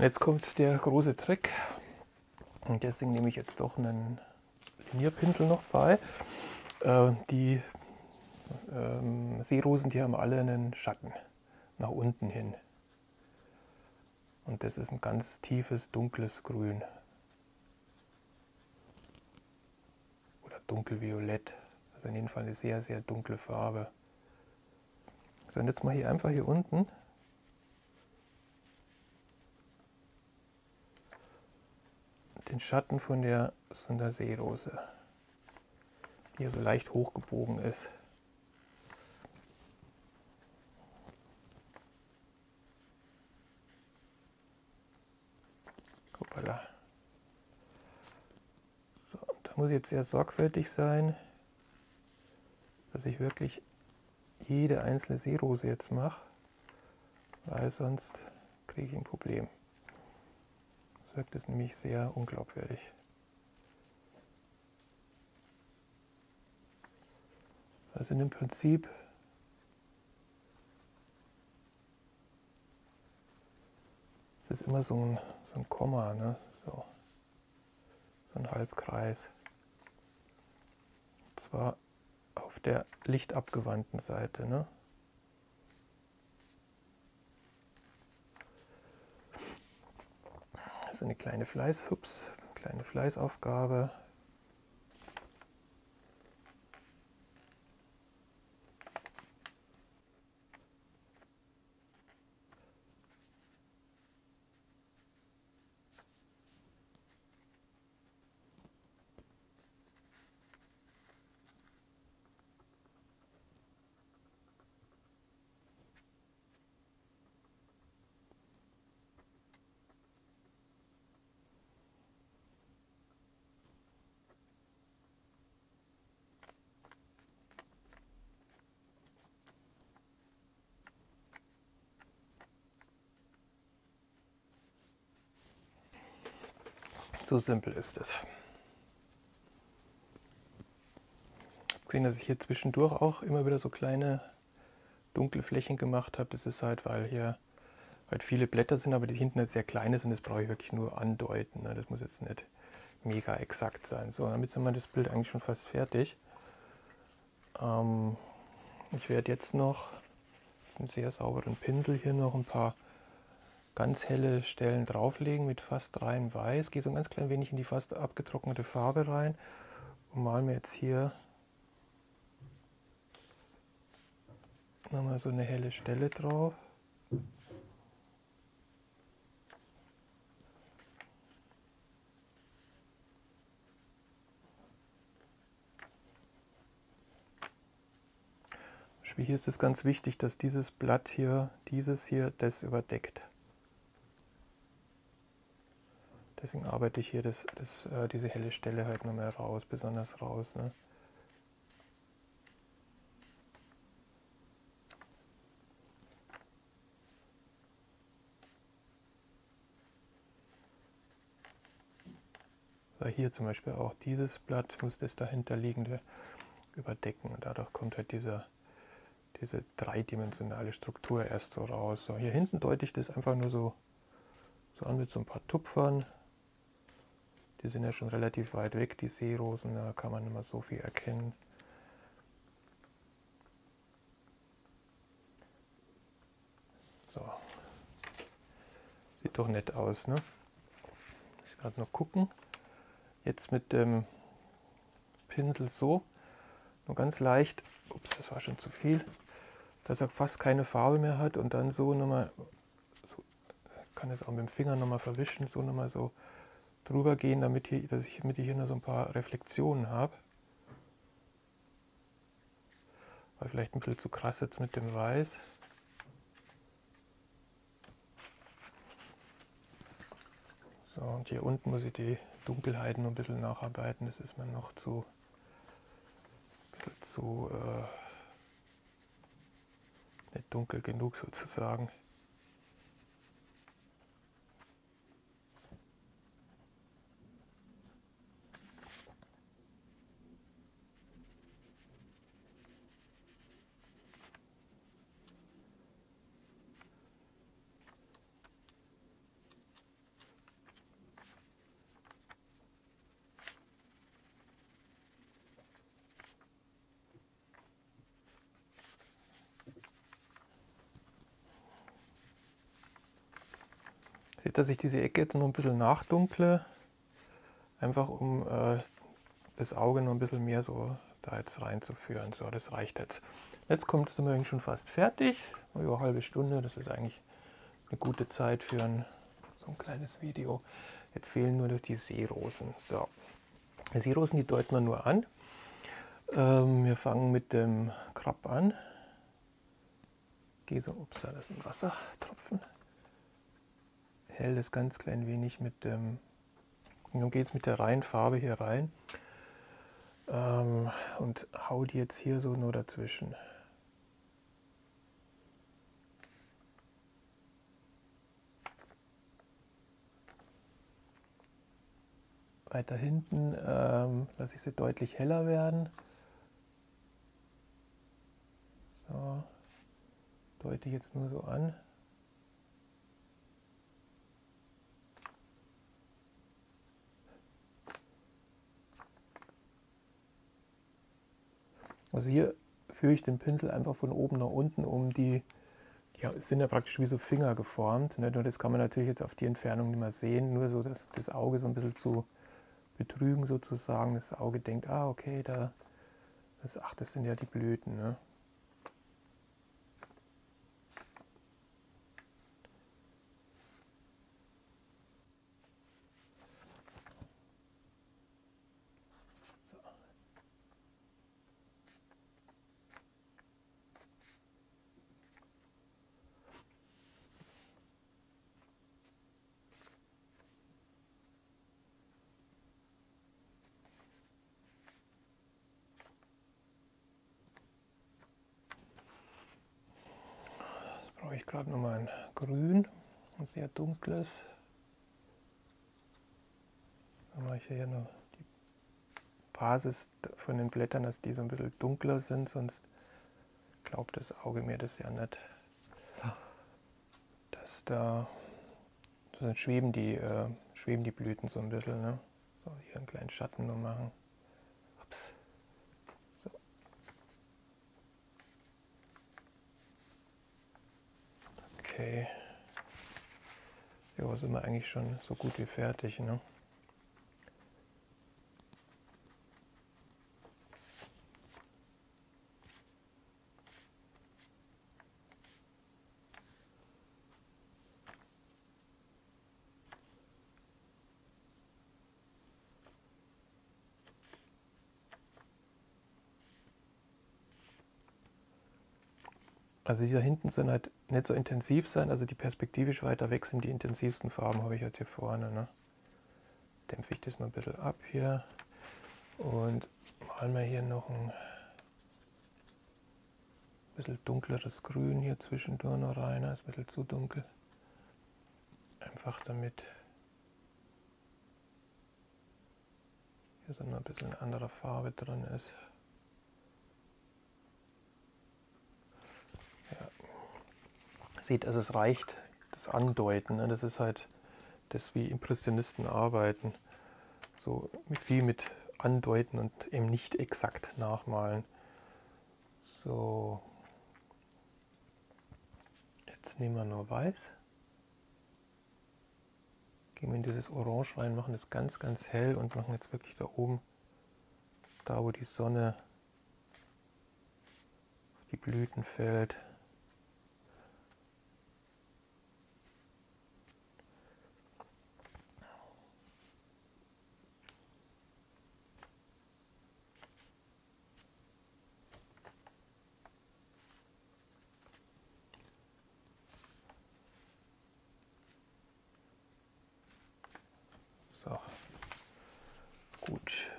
Jetzt kommt der große Trick. Und deswegen nehme ich jetzt doch einen Linierpinsel noch bei. Äh, die ähm, Seerosen, die haben alle einen Schatten nach unten hin. Und das ist ein ganz tiefes, dunkles Grün. Oder dunkelviolett. Also in jedem Fall eine sehr, sehr dunkle Farbe. So, und jetzt mal hier einfach hier unten den Schatten von der Sonderseerose, die so leicht hochgebogen ist. Hoppala. So, da muss ich jetzt sehr sorgfältig sein, dass ich wirklich jede einzelne Seerose jetzt mache, weil sonst kriege ich ein Problem. Das wirkt es nämlich sehr unglaubwürdig. Also im Prinzip ist es immer so ein, so ein Komma, ne? so, so ein Halbkreis. Und zwar auf der lichtabgewandten Seite. Ne? Eine kleine Fleißhups, kleine Fleißaufgabe. So simpel ist es. Ich habe gesehen, dass ich hier zwischendurch auch immer wieder so kleine dunkle Flächen gemacht habe. Das ist halt, weil hier halt viele Blätter sind, aber die hinten halt sehr klein sind. Das brauche ich wirklich nur andeuten. Ne? Das muss jetzt nicht mega exakt sein. So, damit sind wir das Bild eigentlich schon fast fertig. Ähm, ich werde jetzt noch einen sehr sauberen Pinsel hier noch ein paar ganz helle Stellen drauflegen mit fast rein weiß. Gehe so ein ganz klein wenig in die fast abgetrocknete Farbe rein und male mir jetzt hier nochmal so eine helle Stelle drauf. Hier ist es ganz wichtig, dass dieses Blatt hier, dieses hier, das überdeckt. Deswegen arbeite ich hier das, das, äh, diese helle Stelle halt nochmal raus, besonders raus. Ne? hier zum Beispiel auch dieses Blatt muss das dahinterliegende überdecken dadurch kommt halt dieser, diese dreidimensionale Struktur erst so raus. So, hier hinten deute ich das einfach nur so, so an mit so ein paar Tupfern. Die sind ja schon relativ weit weg, die Seerosen, da kann man immer so viel erkennen. So. Sieht doch nett aus, ne? Ich gerade noch gucken. Jetzt mit dem Pinsel so, nur ganz leicht, ups, das war schon zu viel, dass er fast keine Farbe mehr hat und dann so nochmal, so, kann es auch mit dem Finger nochmal verwischen, so nochmal so drüber gehen, damit, hier, dass ich, damit ich hier noch so ein paar Reflexionen habe. War vielleicht ein bisschen zu krass jetzt mit dem Weiß. So, und hier unten muss ich die Dunkelheiten noch ein bisschen nacharbeiten. Das ist mir noch zu, zu äh, nicht dunkel genug sozusagen. Seht, dass ich diese Ecke jetzt noch ein bisschen nachdunkle, einfach um äh, das Auge noch ein bisschen mehr so da jetzt reinzuführen. So, das reicht jetzt. Jetzt kommt es immerhin schon fast fertig. Über eine halbe Stunde, das ist eigentlich eine gute Zeit für ein, so ein kleines Video. Jetzt fehlen nur noch die Seerosen. So, die Seerosen, die deuten wir nur an. Ähm, wir fangen mit dem Krab an. Gehe so, ups, da ist ein Wassertropfen. Hell das ganz klein wenig mit dem, nun geht es mit der Reihenfarbe hier rein ähm, und hau die jetzt hier so nur dazwischen. Weiter hinten ähm, lasse ich sie deutlich heller werden. So, deute ich jetzt nur so an. Also hier führe ich den Pinsel einfach von oben nach unten, um die, die sind ja praktisch wie so Finger geformt. Ne? Nur das kann man natürlich jetzt auf die Entfernung nicht mehr sehen, nur so dass das Auge so ein bisschen zu betrügen sozusagen. Das Auge denkt, ah okay, da, das, ach das sind ja die Blüten. Ne? Ich gerade nochmal ein Grün, ein sehr dunkles. Dann mache ich hier noch die Basis von den Blättern, dass die so ein bisschen dunkler sind, sonst glaubt das Auge mir das ja nicht. Dass da dann schweben die, äh, schweben die Blüten so ein bisschen. Ne? So, hier einen kleinen Schatten nur machen. Okay. Ja, sind wir eigentlich schon so gut wie fertig. Ne? Also hier hinten sind halt nicht so intensiv sein, also die perspektivisch weiter weg sind die intensivsten Farben habe ich halt hier vorne. Ne? Dämpfe ich das noch ein bisschen ab hier und malen wir hier noch ein bisschen dunkleres Grün hier zwischendurch noch rein, das ist ein bisschen zu dunkel. Einfach damit hier so ein bisschen eine andere Farbe drin ist. Sieht, also es reicht das Andeuten. Ne? Das ist halt das, wie Impressionisten arbeiten. So viel mit Andeuten und eben nicht exakt nachmalen. So, jetzt nehmen wir nur Weiß. Gehen wir in dieses Orange rein, machen das ganz, ganz hell und machen jetzt wirklich da oben, da wo die Sonne auf die Blüten fällt, gut.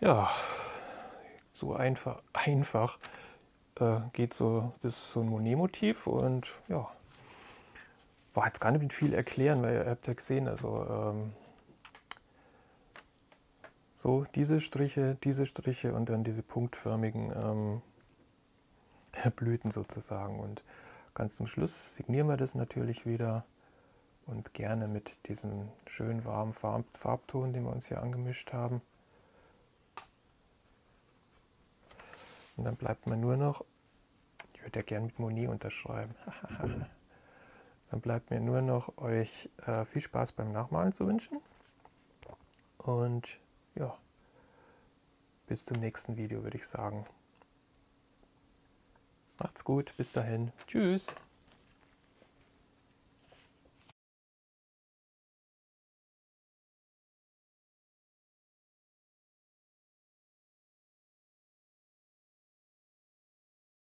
Ja, so einfach, einfach äh, geht so, das so ein Monet-Motiv und ja, war jetzt gar nicht viel erklären, weil ihr habt ja gesehen, also ähm, so diese Striche, diese Striche und dann diese punktförmigen ähm, Blüten sozusagen und ganz zum Schluss signieren wir das natürlich wieder und gerne mit diesem schön warmen Farb Farbton, den wir uns hier angemischt haben. Und dann bleibt mir nur noch, ich würde ja gerne mit Moni unterschreiben, dann bleibt mir nur noch euch äh, viel Spaß beim Nachmalen zu wünschen. Und ja, bis zum nächsten Video würde ich sagen. Macht's gut, bis dahin. Tschüss.